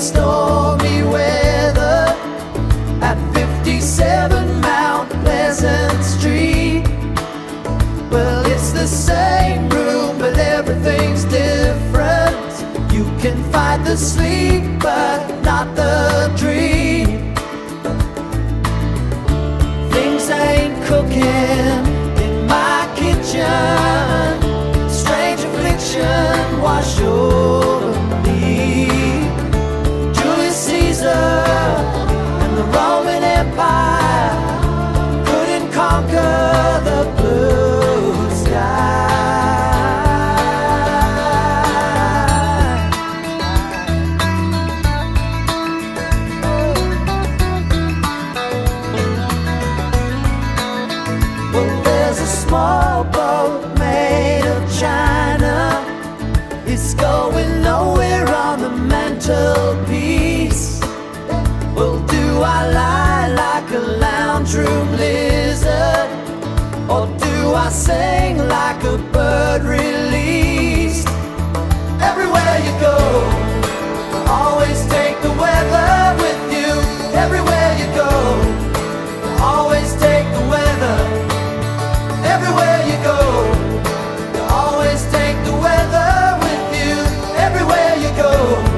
stormy weather at 57 Mount Pleasant Street. Well, it's the same room, but everything's different. You can fight the sleep, but not the dream. Things ain't cooking in my kitchen. Strange affliction wash. Small boat made of china. It's going nowhere on the mantelpiece. Well, do I lie like a lounge room I sang like a bird released. Everywhere you go, always take the weather with you. Everywhere you go, always take the weather. Everywhere you go, always take the weather with you. Everywhere you go.